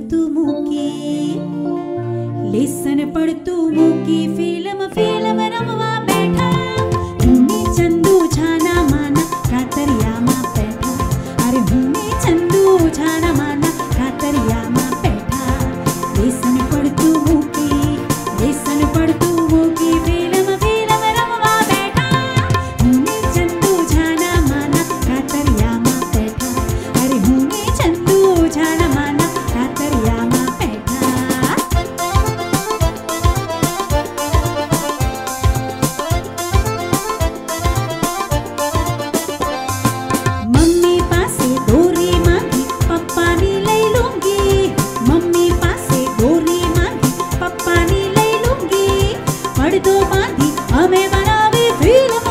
पड़तू मुकी लेसन पड़तू मुकी film film रमवा समाधि हमें बनावे फिर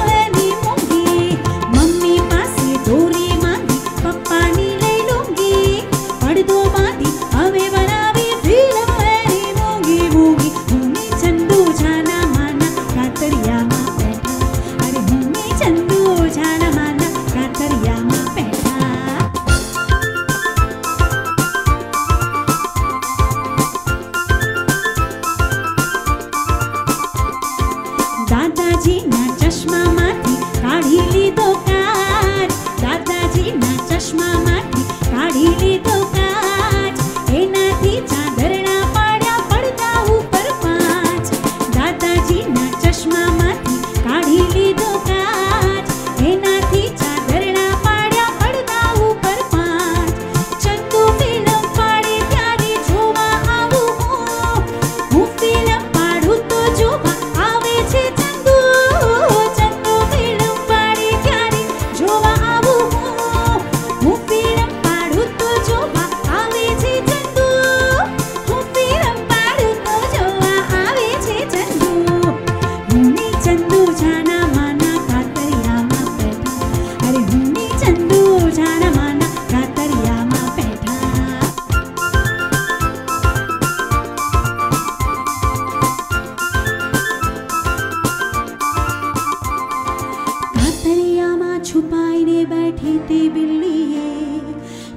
बैठी थी बिल्ली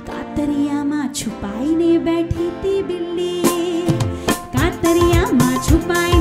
कातरिया माँ छुपाई ने बैठी थी बिल्ली। कातरिया माँ छुपाई